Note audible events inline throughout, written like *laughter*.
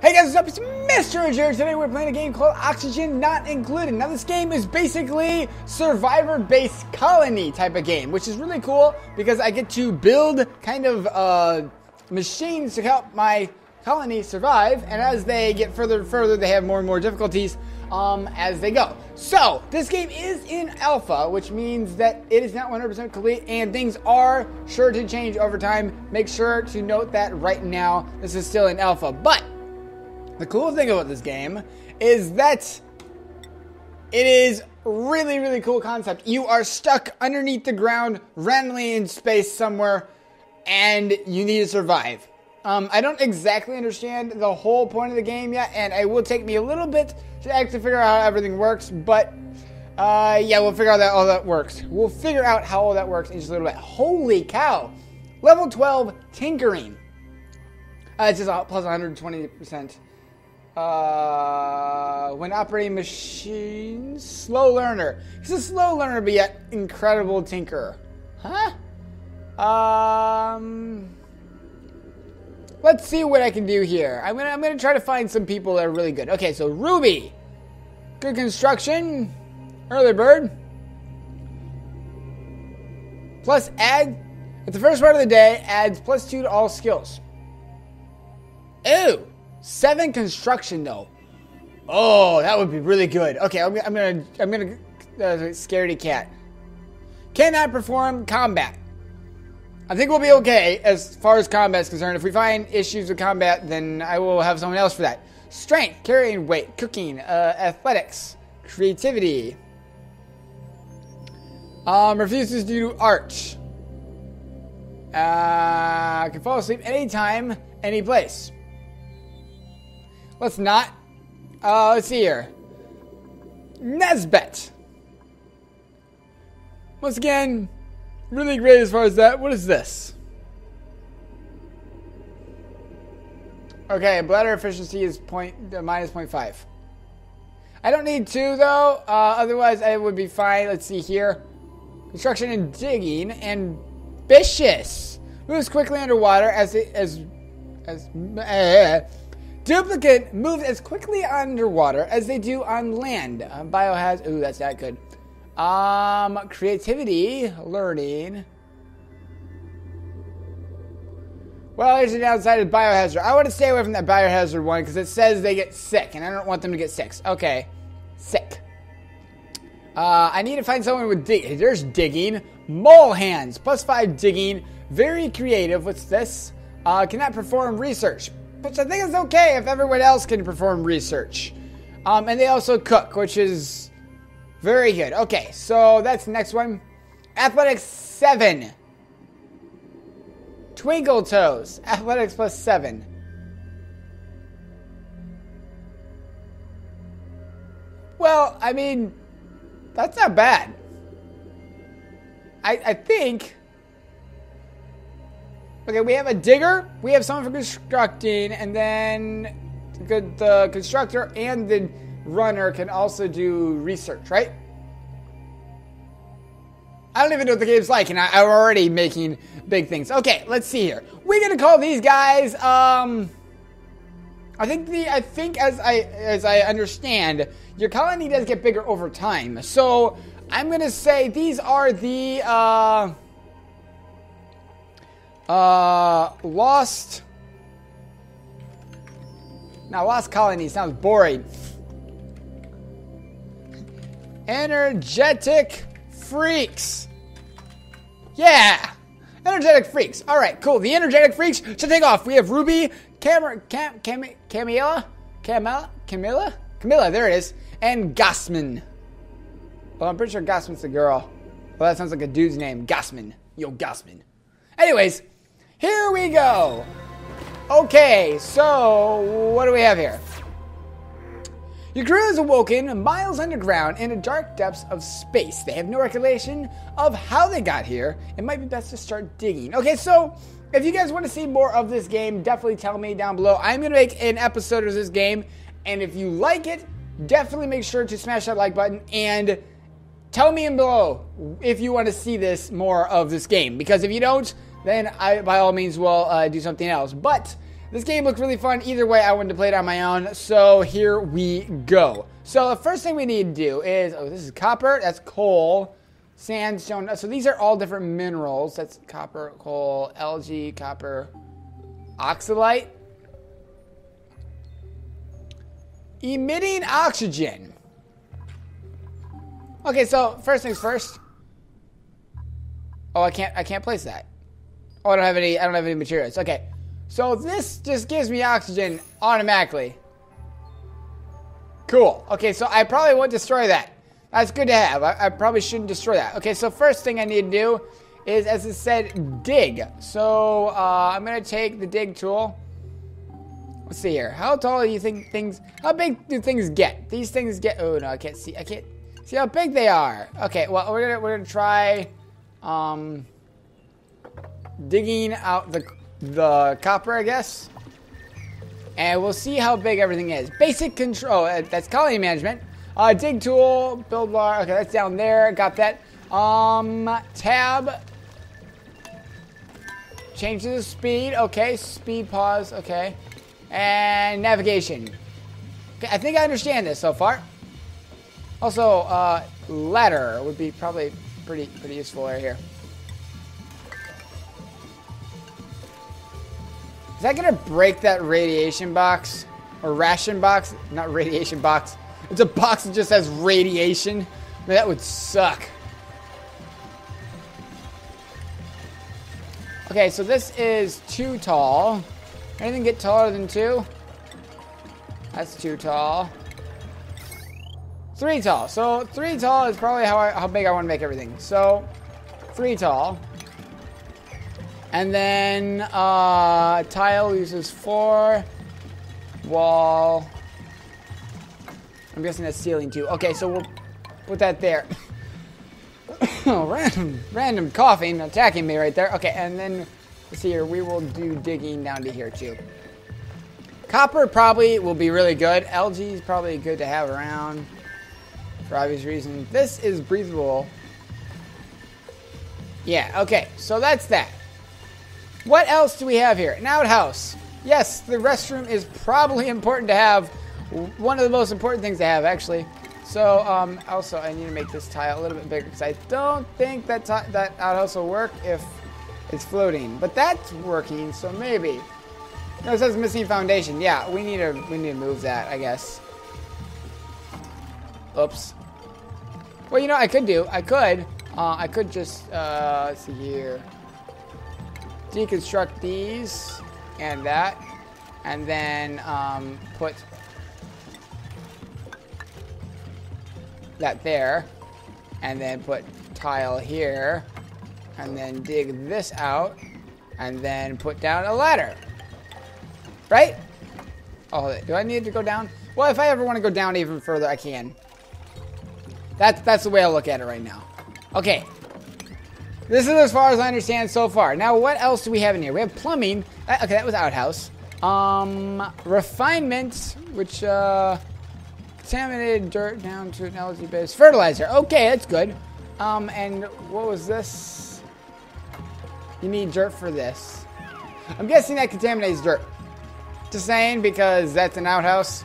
Hey guys, what's up? It's Mr. Energy. Today we're playing a game called Oxygen Not Included. Now this game is basically survivor-based colony type of game, which is really cool because I get to build kind of uh, machines to help my colony survive, and as they get further and further, they have more and more difficulties um, as they go. So this game is in alpha, which means that it is not 100% complete, and things are sure to change over time. Make sure to note that right now. This is still in alpha, but the cool thing about this game is that it is really, really cool concept. You are stuck underneath the ground, randomly in space somewhere, and you need to survive. Um, I don't exactly understand the whole point of the game yet, and it will take me a little bit to actually figure out how everything works. But uh, yeah, we'll figure out that all that works. We'll figure out how all that works in just a little bit. Holy cow! Level 12 tinkering. Uh, it's just plus plus 120 percent. Uh, when operating machines, slow learner. He's a slow learner, but yet incredible tinker. Huh? Um, let's see what I can do here. I'm gonna I'm gonna try to find some people that are really good. Okay, so Ruby, good construction, early bird. Plus add at the first part of the day adds plus two to all skills. Ew. Seven construction though. Oh, that would be really good. Okay, I'm, I'm gonna I'm gonna uh, scaredy cat. Cannot perform combat. I think we'll be okay as far as combat is concerned. If we find issues with combat, then I will have someone else for that. Strength, carrying weight, cooking, uh, athletics, creativity. Um, refuses to do art. Uh, can fall asleep anytime, any place. Let's not. Uh, let's see here. Nisbet. Once again, really great as far as that. What is this? Okay, bladder efficiency is point uh, minus 0.5. I don't need two though. Uh, otherwise, I would be fine. Let's see here. Construction and digging. Ambitious. Moves quickly underwater as it as as. Uh, Duplicate moves as quickly underwater as they do on land. Um, biohazard. Ooh, that's not good. Um, creativity, learning. Well, there's a downside of biohazard. I want to stay away from that biohazard one because it says they get sick, and I don't want them to get sick. Okay, sick. Uh, I need to find someone with dig. There's digging. Mole hands, plus five digging. Very creative. What's this? Uh, cannot perform research. Which I think is okay if everyone else can perform research. Um, and they also cook, which is very good. Okay, so that's the next one. Athletics 7. Twinkle Toes. Athletics plus 7. Well, I mean, that's not bad. I, I think Okay, we have a digger, we have someone for constructing, and then the constructor and the runner can also do research, right? I don't even know what the game's like, and I, am already making big things. Okay, let's see here. We're gonna call these guys. Um, I think the I think as I as I understand, your colony does get bigger over time. So I'm gonna say these are the. Uh, uh, Lost. Now, Lost Colony sounds boring. Energetic Freaks. Yeah! Energetic Freaks. All right, cool. The Energetic Freaks should take off. We have Ruby, Cam, Cam, Cam, Camilla, Camilla, Camilla, Camilla. There it is, and Gossman. Well, I'm pretty sure Gossman's the girl. Well, that sounds like a dude's name, Gossman. Yo, Gossman. Anyways, here we go. Okay, so what do we have here? Your crew is awoken miles underground in the dark depths of space. They have no recollection of how they got here. It might be best to start digging. Okay, so if you guys want to see more of this game, definitely tell me down below. I'm going to make an episode of this game, and if you like it, definitely make sure to smash that like button and tell me in below if you want to see this more of this game. Because if you don't, then I, by all means, will uh, do something else. But This game looked really fun. Either way, I wanted to play it on my own. So here we go. So the first thing we need to do is, oh, this is copper. That's coal. Sandstone. So these are all different minerals. That's copper, coal, algae, copper, oxylite. Emitting oxygen. Okay, so first things first. Oh, I can't I can't place that. Oh, I don't have any I don't have any materials. Okay. So this just gives me oxygen automatically. Cool. Okay, so I probably won't destroy that. That's good to have. I, I, probably shouldn't destroy that. Okay, so first thing I need to do is, as it said, dig. So uh, I'm to take the dig tool. Let's see here. How tall do you think things... How big do things get? These things get... Oh, no, I can't see. I can't see how big they are. Okay, well, we're to we're gonna try um, digging out the, the copper, I guess. And we'll see how big everything is. Basic control. Uh, that's colony management. Uh, dig tool, build bar. Okay, that's down there. Got that. Um, tab. Change the speed. Okay, speed pause. Okay. And navigation. Okay, I think I understand this so far. Also, uh, ladder would be probably pretty pretty useful right here. Is that gonna break that radiation box? Or ration box? Not radiation box. It's a box that just has radiation. Man, that would suck. Okay, so this is too tall. Anything get taller than two? That's too tall. Three tall. So three tall is probably how, I, how big I want to make everything. So three tall. And then uh, tile uses four. Wall. I'm guessing that's ceiling too. Okay, so we'll put that there. *coughs* oh, random, random coughing attacking me right there. Okay, and then let's see here. We will do digging down to here too. Copper probably will be really good. algae is probably good to have around for obvious reasons. This is breathable. Yeah, okay, so that's that. What else do we have here? An outhouse. Yes, the restroom is probably *laughs* important to have one of the most important things to have, actually. So, um, also, I need to make this tile a little bit bigger because I don't think that that outhouse will work if it's floating. But that's working, so maybe. No, it says missing foundation. Yeah, we need to we need to move that, I guess. Oops. Well, you know, I could do. I could. Uh, I could just uh, let's see here. Deconstruct these and that, and then um, put that there, and then put tile here, and then dig this out, and then put down a ladder. Right? Oh, do I need to go down? Well, if I ever want to go down even further, I can. That's, that's the way I look at it right now. Okay. This is as far as I understand so far. Now, what else do we have in here? We have plumbing. Uh, okay, that was outhouse. Um, refinement, which, uh, Contaminated dirt down to an algae base. Fertilizer. Okay, that's good. Um, and what was this? You need dirt for this. I'm guessing that contaminates dirt. Just saying, because that's an outhouse.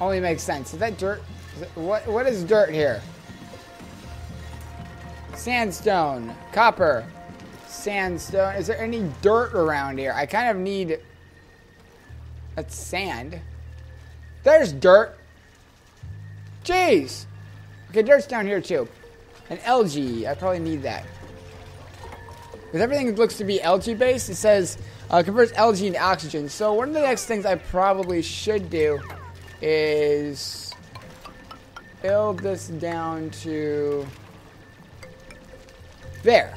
Only makes sense. Is that dirt? Is it, what, what is dirt here? Sandstone. Copper. Sandstone. Is there any dirt around here? I kind of need... That's sand. There's dirt. Jeez. Okay, dirt's down here too. An algae. I probably need that. Because everything looks to be algae based. It says uh, converts algae into oxygen. So one of the next things I probably should do is build this down to there.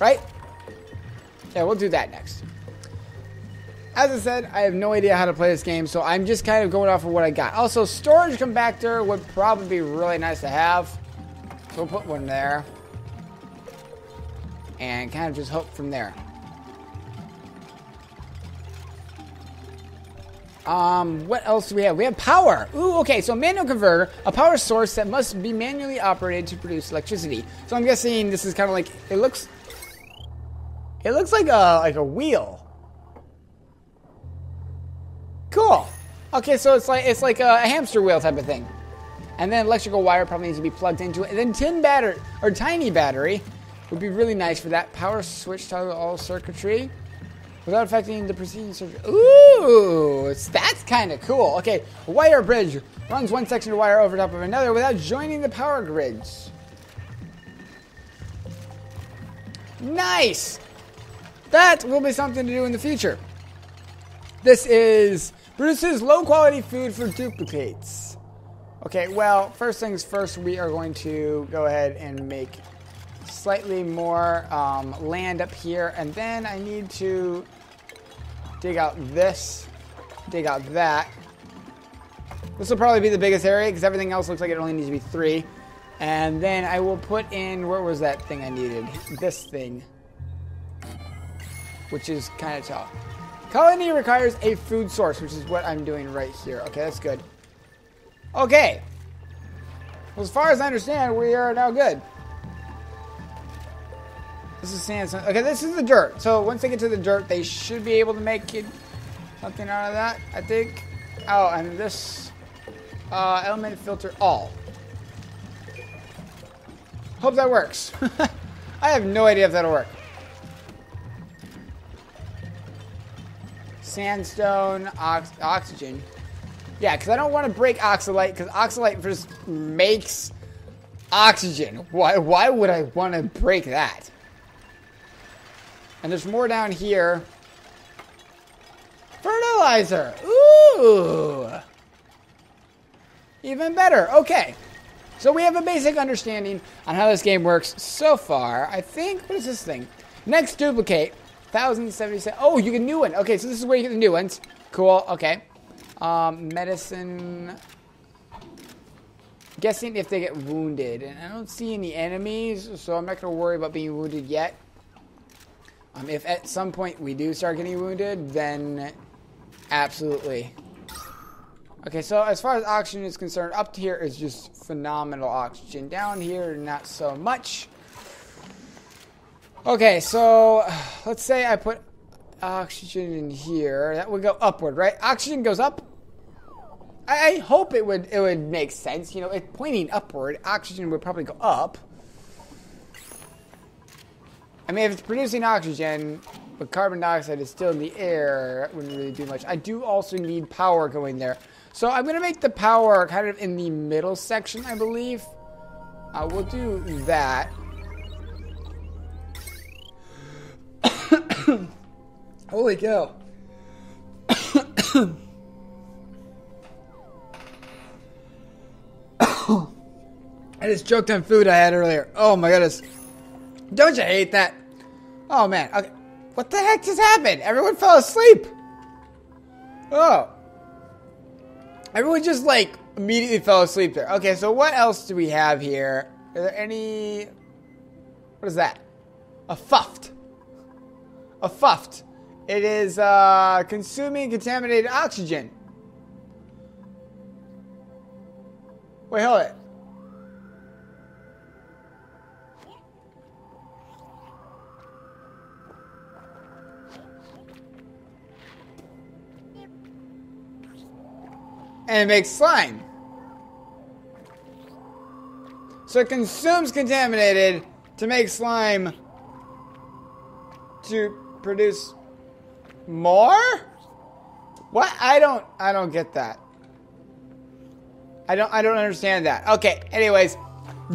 Right? Yeah, we'll do that next. As I said, I have no idea how to play this game, so I'm just kind of going off of what I got. Also, storage compactor would probably be really nice to have. So we'll put one there. And kind of just hope from there. Um, what else do we have? We have power. Ooh, okay, so manual converter, a power source that must be manually operated to produce electricity. So I'm guessing this is kind of like, it looks, it looks like a, like a wheel. Cool. Okay, so it's like it's like a hamster wheel type of thing. And then electrical wire probably needs to be plugged into it. And then tin battery or tiny battery would be really nice for that. Power switch toggle all circuitry without affecting the preceding surgery. Ooh, that's kind of cool. Okay, wire bridge runs one section of wire over top of another without joining the power grids. Nice. That will be something to do in the future. This is produces low quality food for duplicates. Okay, well, first things first, we are going to go ahead and make slightly more um, land up here, and then I need to dig out this, dig out that. This will probably be the biggest area because everything else looks like it only needs to be three. And then I will put in, where was that thing I needed? This thing, which is kind of tall. Colony requires a food source, which is what I'm doing right here. Okay, that's good. Okay. Well, as far as I understand, we are now good. This is sandstone. Okay, this is the dirt. So once they get to the dirt, they should be able to make it something out of that, I think. Oh, and this uh, element filter all. Hope that works. *laughs* I have no idea if that'll work. Sandstone, ox oxygen. Yeah, because I don't want to break oxylite, because oxylite just makes oxygen. Why, why would I want to break that? And there's more down here. Fertilizer! Ooh! Even better. Okay. So we have a basic understanding on how this game works so far. I think, what is this thing? Next duplicate, 1077. Oh, you get a new one. Okay, so this is where you get the new ones. Cool, okay. Um, medicine. Guessing if they get wounded. And I don't see any enemies, so I'm not going to worry about being wounded yet. Um, if at some point we do start getting wounded, then absolutely. Okay, so as far as oxygen is concerned, up here is just phenomenal oxygen. Down here, not so much. Okay, so *sighs* let's say I put oxygen in here. That would go upward, right? Oxygen goes up. I, hope it would it would make sense. You know, it's pointing upward. Oxygen would probably go up. I mean, if it's producing oxygen, but carbon dioxide is still in the air, it wouldn't really do much. I do also need power going there. So I'm going to make the power kind of in the middle section, I believe. Uh, we'll do that. *coughs* Holy cow. *coughs* *coughs* I just choked on food I had earlier. Oh my goodness. Don't you hate that? Oh man. Okay. What the heck just happened? Everyone fell asleep. Oh. Everyone just like immediately fell asleep there. Okay, so what else do we have here? Are there any. What is that? A Puft. A Puft. It is uh, consuming contaminated oxygen. Wait, hold it. And it makes slime. So it consumes contaminated to make slime to produce more? What? I don't I don't get that. I don't I don't understand that. Okay, anyways,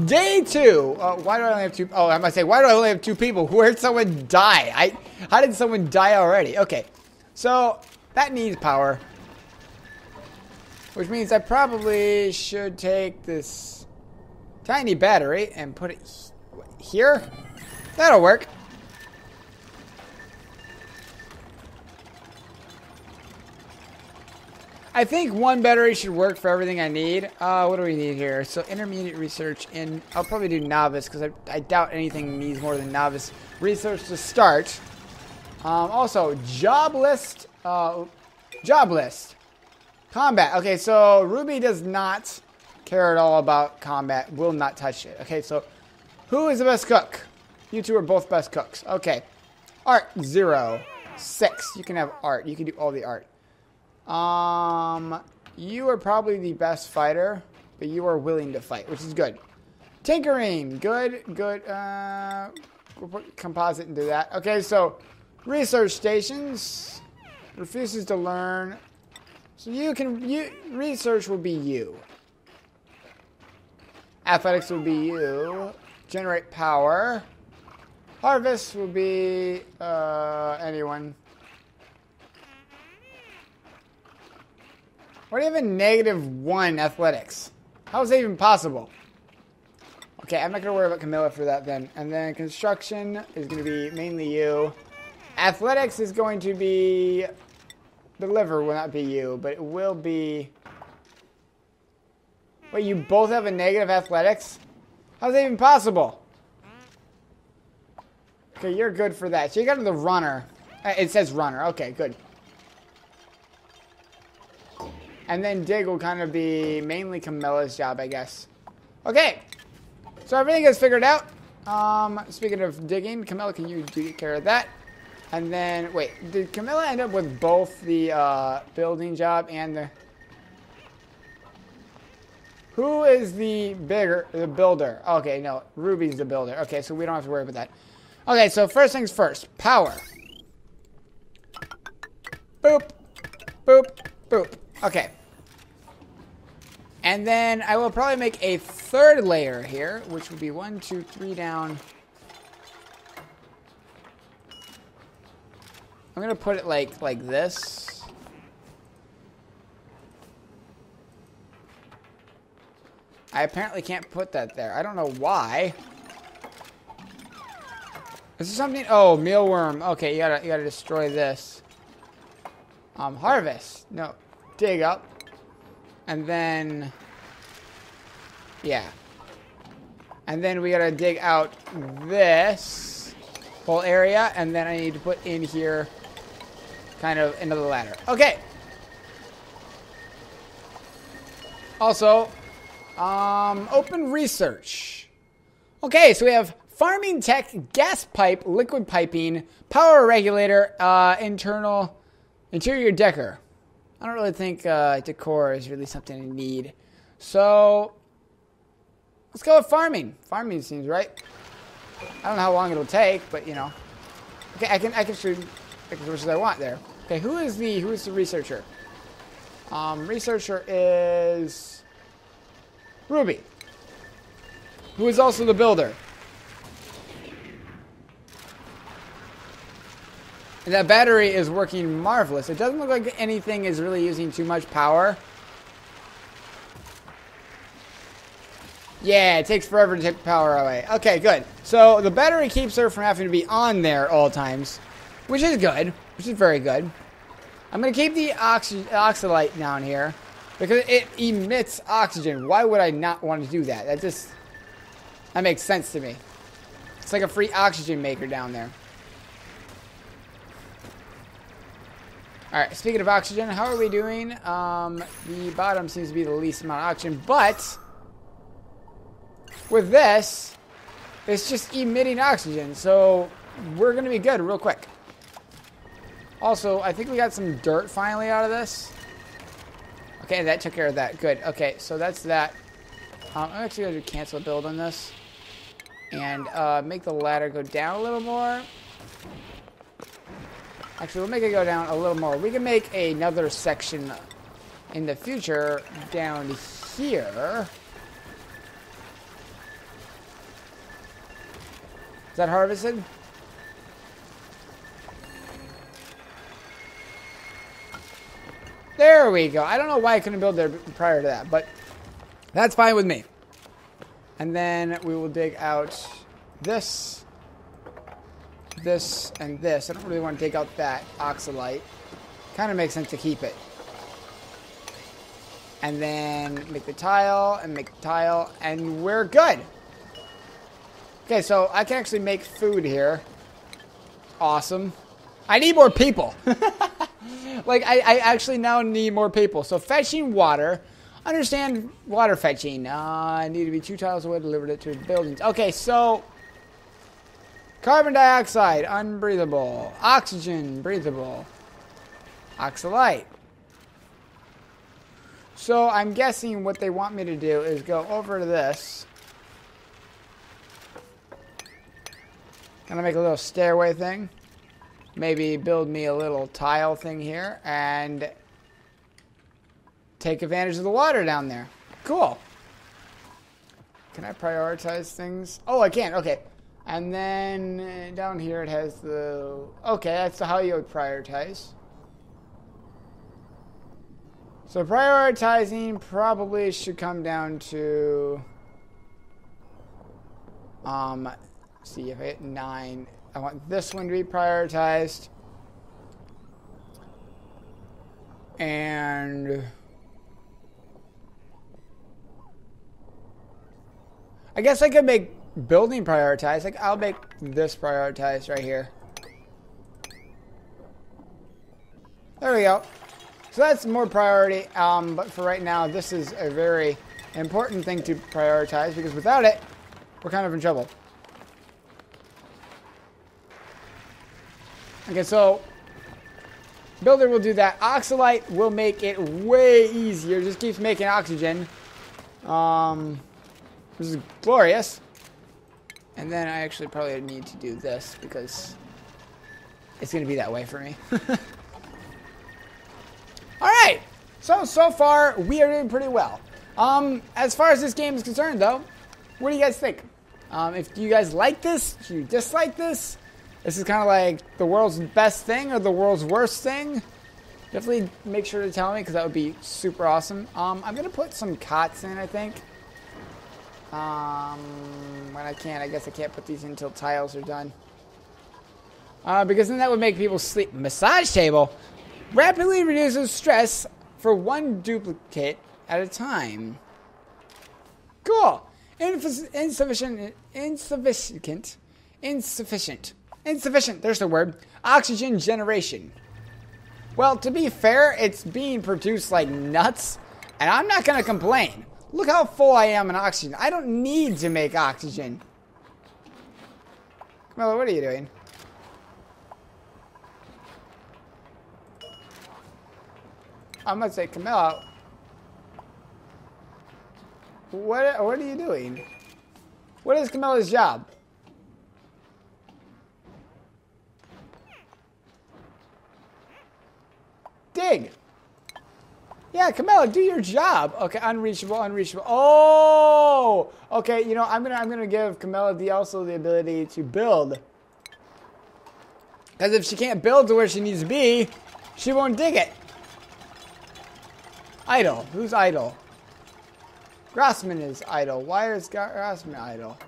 day two. Uh, why do I only have two? Oh, I might say, why do I only have two people? *laughs* Where did someone die? I how did someone die already? Okay, so that needs power. Which means I probably should take this tiny battery and put it here. That'll work. I think one battery should work for everything I need. Uh, what do we need here? So intermediate research, and I'll probably do novice because I, I, doubt anything needs more than novice research to start. Um, also, job list. Uh, job list. Combat. Okay, so Ruby does not care at all about combat. Will not touch it. Okay, so who is the best cook? You two are both best cooks. Okay. Art, zero. Six. You can have art. You can do all the art. Um, you are probably the best fighter, but you are willing to fight, which is good. Tinkering, good, good. Uh, we'll put composite into that. Okay, so research stations refuses to learn. So you can you research will be you. Athletics will be you. Generate power. Harvest will be uh, anyone. Have a negative one athletics? How is that even possible? Okay, I'm not to worry about Camilla for that then. And then construction is to be mainly you. Athletics is going to be... The liver will not be you, but it will be... Wait, you both have a negative athletics? How's that even possible? Okay, you're good for that. So you got the runner. Uh, it says runner. Okay, good. And then dig will kind of be mainly Camilla's job, I guess. Okay. So everything is figured out. Um, speaking of digging, Camilla, can you take care of that? And then, wait, did Camilla end up with both the uh, building job and the... Who is the bigger, the builder? Okay, no, Ruby's the builder. Okay, so we don't have to worry about that. Okay, so first things first, power. Boop, boop, boop. Okay. And then I will probably make a third layer here, which would be one, two, three down. I'm gonna put it like like this. I apparently can't put that there. I don't know why. Is this something? Oh, mealworm. Okay, you gotta you gotta destroy this. Um, harvest. No, dig up, and then yeah, and then we gotta dig out this whole area, and then I need to put in here kind of into the ladder. Okay. Also, um, open research. Okay, so we have farming tech, gas pipe, liquid piping, power regulator, uh, internal, interior decor. I don't really think uh, decor is really something I need. So, let's go with farming. Farming seems right. I don't know how long it'll take, but you know. Okay, I can I can shoot as much as I want there. Okay, who is the who is the researcher? Um, researcher is Ruby, who is also the builder. And that battery is working marvelous. It doesn't look like anything is really using too much power. Yeah, it takes forever to take power away. Okay, good. So the battery keeps her from having to be on there all times, which is good, which is very good. I'm going to keep the oxy oxylite down here because it emits oxygen. Why would I not want to do that? That just, that makes sense to me. It's like a free oxygen maker down there. Alright, speaking of oxygen, how are we doing? Um, the bottom seems to be the least amount of oxygen, but with this, it's just emitting oxygen, so we're going to be good real quick. Also, I think we got some dirt finally out of this. Okay, that took care of that. Good. Okay, so that's that. Um, I'm actually going to cancel build on this. And uh, make the ladder go down a little more. Actually, we'll make it go down a little more. We can make another section in the future down here. Is that harvested? There we go. I don't know why I couldn't build there prior to that, but that's fine with me. And then we will dig out this this and this. I don't really want to dig out that oxylite. Kind of makes sense to keep it. And then make the tile and make the tile and we're good. Okay, so I can actually make food here. Awesome. I need more people. *laughs* like, I, I actually now need more people. So fetching water. Understand water fetching. Uh, I need to be two tiles away, delivered it to buildings. Okay, so Carbon dioxide, unbreathable. Oxygen, breathable. Oxylite. So I'm guessing what they want me to do is go over to this. Gonna make a little stairway thing. Maybe build me a little tile thing here and take advantage of the water down there. Cool. Can I prioritize things? Oh, I can. Okay. And then uh, down here it has the... Okay, that's how you would prioritize. So prioritizing probably should come down to... Um, see if I hit 9. I want this one to be prioritized. And... I guess I could make building prioritized. Like, I'll make this prioritized right here. There we go. So that's more priority. Um, but for right now, this is a very important thing to prioritize because without it, we're kind of in trouble. Okay, so Builder will do that. Oxylite will make it way easier. Just keeps making oxygen. Um, this is glorious. And then I actually probably need to do this because it's going to be that way for me. *laughs* All right. So, so far, we are doing pretty well. Um, as far as this game is concerned, though, what do you guys think? Um, if you guys like this, do you dislike this? This is kind of like the world's best thing or the world's worst thing. Definitely make sure to tell me because that would be super awesome. Um, I'm going to put some cots in, I think. Um, when I can't, I guess I can't put these in until tiles are done. Uh, because then that would make people sleep. Massage table rapidly reduces stress for one duplicate at a time. Cool. Insufficient, insufficient, insufficient, insufficient. There's the word. Oxygen generation. Well, to be fair, it's being produced like nuts, and I'm not gonna complain. Look how full I am in oxygen. I don't need to make oxygen. Camilla, what are you doing? I'm gonna say, Camilla, what, what are you doing? What is Camilla's job? Dig. Yeah, Camilla, do your job. Okay, unreachable, unreachable. Oh, okay. You know, I'm gonna I'm gonna give Camilla the also the ability to build. Because if she can't build to where she needs to be, she won't dig it. Idle. Who's idle? Grassman is idle. Why is Grassman idle?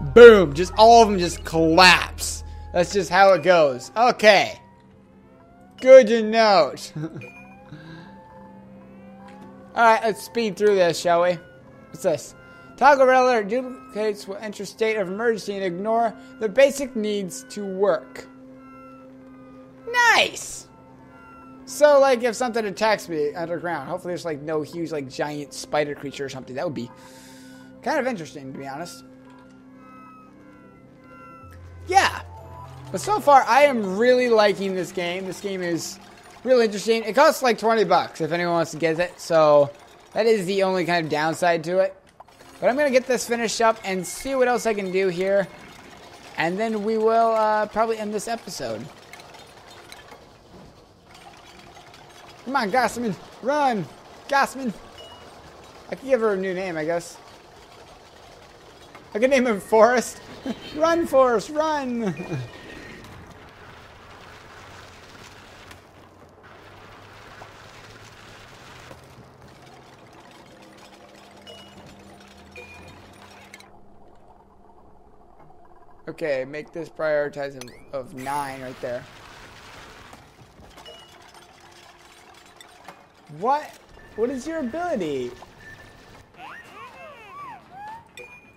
*laughs* Boom! Just all of them just collapse. That's just how it goes. Okay. Good to note. *laughs* Alright, let's speed through this, shall we? What's this? Toggle Rattler duplicates will enter state of emergency and ignore the basic needs to work. Nice! So, like, if something attacks me underground, hopefully there's, like, no huge, like, giant spider creature or something. That would be kind of interesting, to be honest. Yeah, but so far, I am really liking this game. This game is really interesting. It costs like 20 bucks if anyone wants to get it. So that is the only kind of downside to it. But I'm going to get this finished up and see what else I can do here. And then we will uh, probably end this episode. Come on, Gossman. Run. Gossman. I could give her a new name, I guess. I could name him Forest. *laughs* run, Forest, run. *laughs* Okay, make this prioritizing of nine right there. What? What is your ability?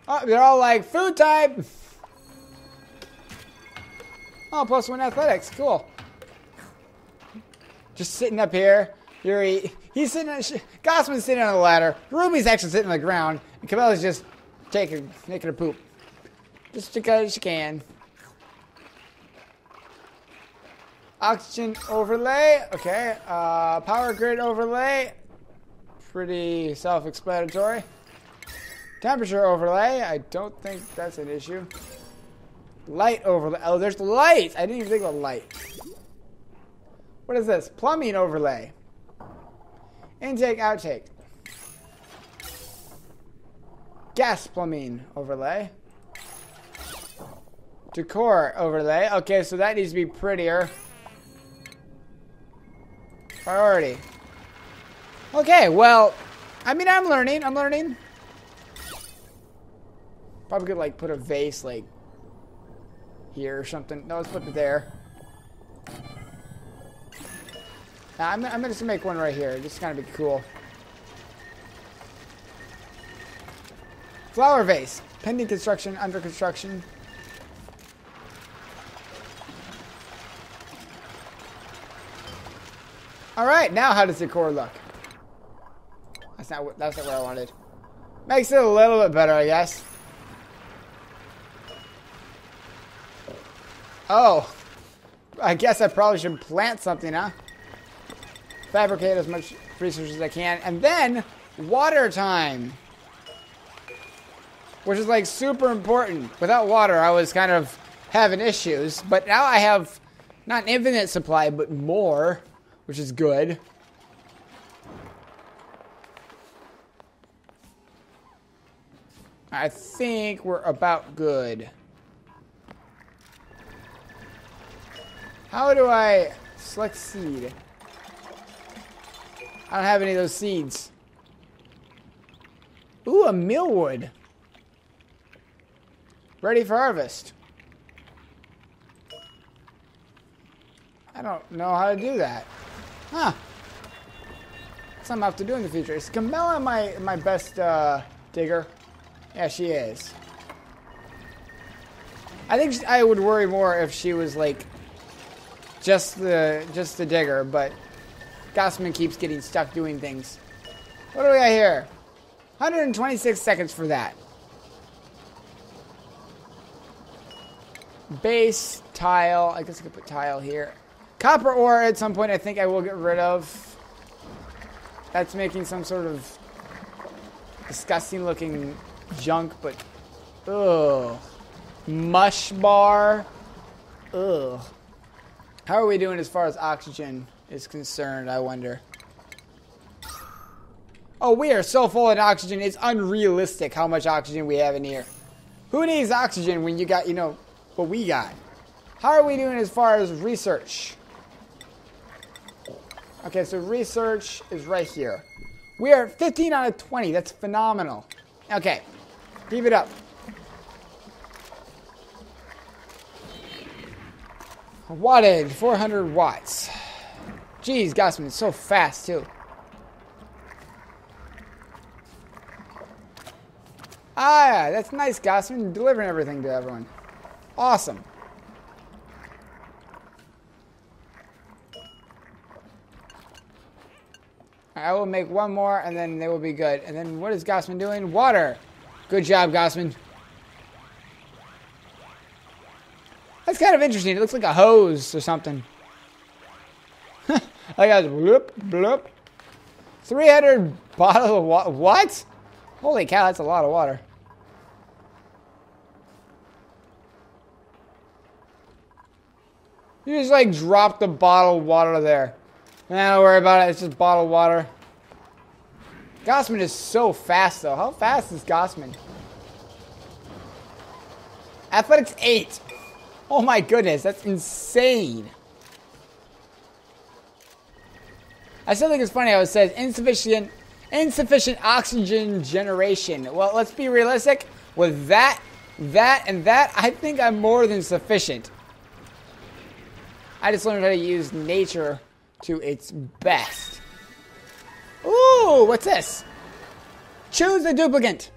Oh, they're all like, food type! *laughs* Oh, plus one athletics. Cool. Just sitting up here. Yuri, he's sitting on, Gossman's sitting on the ladder. Ruby's actually sitting on the ground. And Camilla's just taking, making a poop. Just because you can. Oxygen overlay. Okay. Uh, power grid overlay. Pretty self-explanatory. Temperature overlay. I don't think that's an issue. Light overlay. Oh, there's light. I didn't even think about light. What is this? Plumbing overlay. Intake, outtake. Gas plumbing overlay. Decor overlay. Okay, so that needs to be prettier. Priority. Okay, well, I mean, I'm learning. I'm learning. Probably could, like, put a vase, like, here or something. No, let's put it there. Now, I'm, I'm just make one right here. This is to be cool. Flower vase. Pending construction, under construction. All right, now how does the core look? That's not that's not what I wanted. Makes it a little bit better, I guess. Oh, I guess I probably should plant something, huh? Fabricate as much research as I can, and then water time, which is like super important. Without water, I was kind of having issues, but now I have not an infinite supply, but more which is good. I think we're about good. How do I select seed? I don't have any of those seeds. Ooh, a Mealwood. Ready for harvest. I don't know how to do that. Huh. Something I have to do in the future. Is Camilla my, my best uh, digger? Yeah, she is. I think I would worry more if she was like just the just the digger, but Gossman keeps getting stuck doing things. What do we got here? 126 seconds for that. Base, tile. I guess I could put tile here. Copper ore at some point I think I will get rid of. That's making some sort of disgusting looking junk, but ugh. Mush bar. Ugh. How are we doing as far as oxygen is concerned, I wonder? Oh, we are so full of oxygen, it's unrealistic how much oxygen we have in here. Who needs oxygen when you got, you know, what we got? How are we doing as far as research? Okay, so research is right here. We are 15 out of 20. That's phenomenal. Okay, keep it up. Wattage, 400 watts. Jeez, Gossman is so fast, too. Ah, that's nice, Gossman, delivering everything to everyone. Awesome. I will make one more, and then they will be good. And then what is Gossman doing? Water. Good job, Gossman. That's kind of interesting. It looks like a hose or something. *laughs* I got bloop, bloop. 300 bottle of water. What? Holy cow, that's a lot of water. You just like dropped the bottle of water there. Man, don't worry about it. It's just bottled water. Gossman is so fast, though. How fast is Gossman? Athletics 8. Oh my goodness, that's insane. I still think it's funny how it says insufficient insufficient oxygen generation. Well, let's be realistic. With that, that, and that, I think I'm more than sufficient. I just learned how to use nature to its best. Ooh, what's this? Choose a duplicate.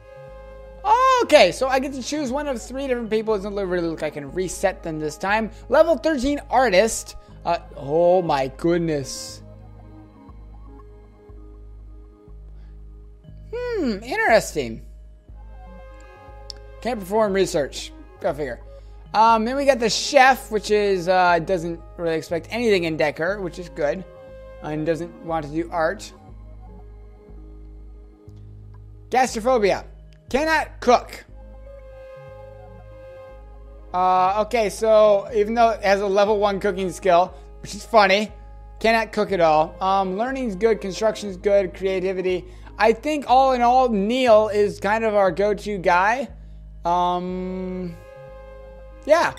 Okay, so I get to choose one of three different people. It doesn't really look like I can reset them this time. Level 13 artist. Uh, oh my goodness. Hmm, interesting. Can't perform research. Go figure. Um, then we got the chef, which is uh, doesn't really expect anything in Decker, which is good, and doesn't want to do art. Gastrophobia, cannot cook. Uh, okay, so even though it has a level one cooking skill, which is funny, cannot cook at all. Um, learning's good, construction's good, creativity. I think all in all, Neil is kind of our go-to guy. Um, yeah,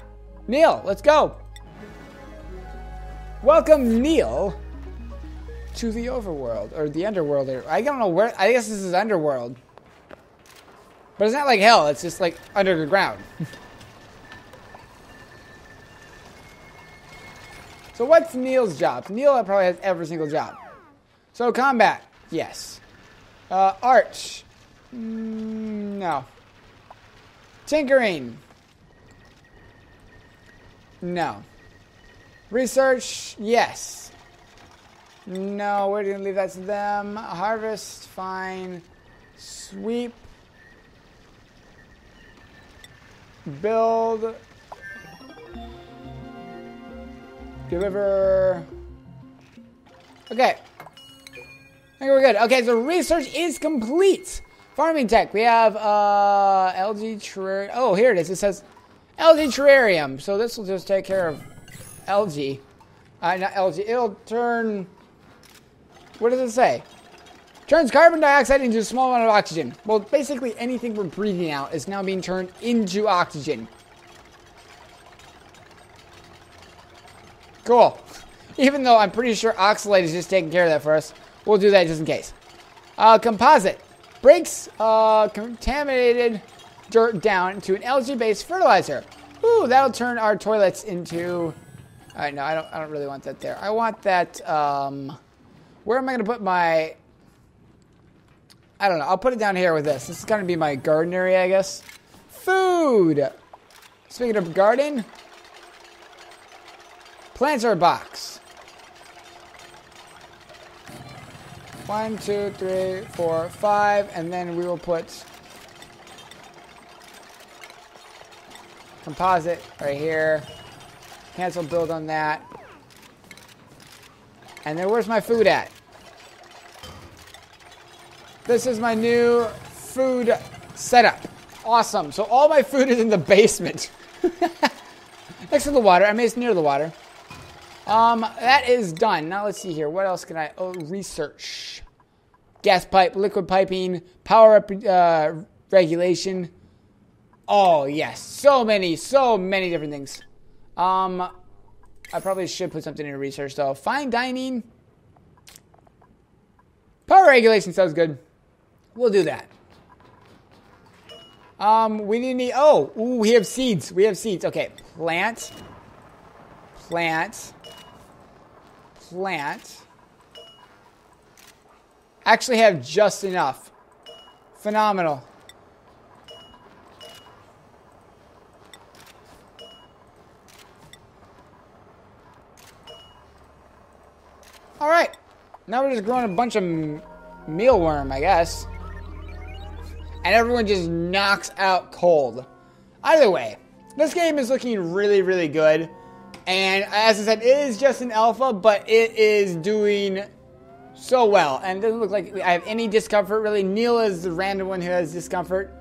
Neil, let's go. Welcome, Neil, to the overworld or the underworld. I don't know where. I guess this is underworld, but it's not like hell. It's just like underground. *laughs* so what's Neil's job? Neil probably has every single job. So combat, yes. Uh, art, mm, no. Tinkering, no. Research, yes. No, we're going to leave that to them. Harvest, fine. Sweep. Build. Deliver. Okay. I think we're good. Okay, so research is complete. Farming tech. We have uh, Algae Terrarium. Oh, here it is. It says Algae Terrarium. So this will just take care of algae. Uh, not algae. It'll turn. What does it say? Turns carbon dioxide into a small amount of oxygen. Well, basically anything we're breathing out is now being turned into oxygen. Cool. *laughs* Even though I'm pretty sure Oxylite is just taking care of that for us. We'll do that just in case. Uh, composite. Breaks uh, contaminated dirt down to an algae-based fertilizer. Ooh, that'll turn our toilets into... Alright, no, I don't, I don't really want that there. I want that, um... Where am I going to put my... I don't know. I'll put it down here with this. This is going to be my garden area, I guess. Food! Speaking of garden... Plants are a box. One, two, three, four, five, and then we will put composite right here. Cancel build on that. And then where's my food at? This is my new food setup. Awesome. So all my food is in the basement. *laughs* Next to the water. I mean, it's near the water. Um, that is done. Now let's see here. What else can I... Oh, research. Gas pipe, liquid piping, power up, uh, regulation. Oh, yes. So many, so many different things. Um, I probably should put something in research, though. Fine dining. Power regulation sounds good. We'll do that. Um, we need, need oh, ooh, we have seeds. We have seeds. Okay, plant, plant, plant. Actually have just enough. Phenomenal. All right. Now we're just growing a bunch of mealwood, I guess. And everyone just knocks out cold. Either way, this game is looking really, really good. And as I said, it is just an alpha, but it is doing so well. And it doesn't look like I have any discomfort, really. Neil is the random one who has discomfort.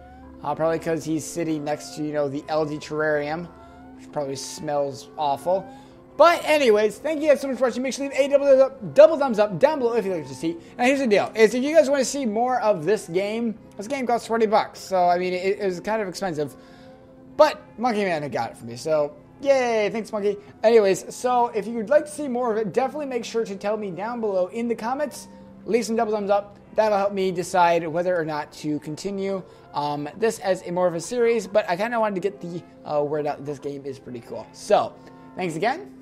Uh, probably because he's sitting next to, you know, the algae terrarium, which probably smells awful. But anyways, thank you guys so much for watching. Make sure to leave a double, double thumbs up down below if you'd like to see. Now here's the deal: is if you guys want to see more of this game, this game costs 20 bucks. So I mean, it, it was kind of expensive. But Monkey Man got it for me, so yay! Thanks, Monkey. Anyways, so if you'd like to see more of it, definitely make sure to tell me down below in the comments. Leave some double thumbs up. That'll help me decide whether or not to continue um, this as a more of a series. But I kind of wanted to get the uh, word out. This game is pretty cool. So, thanks again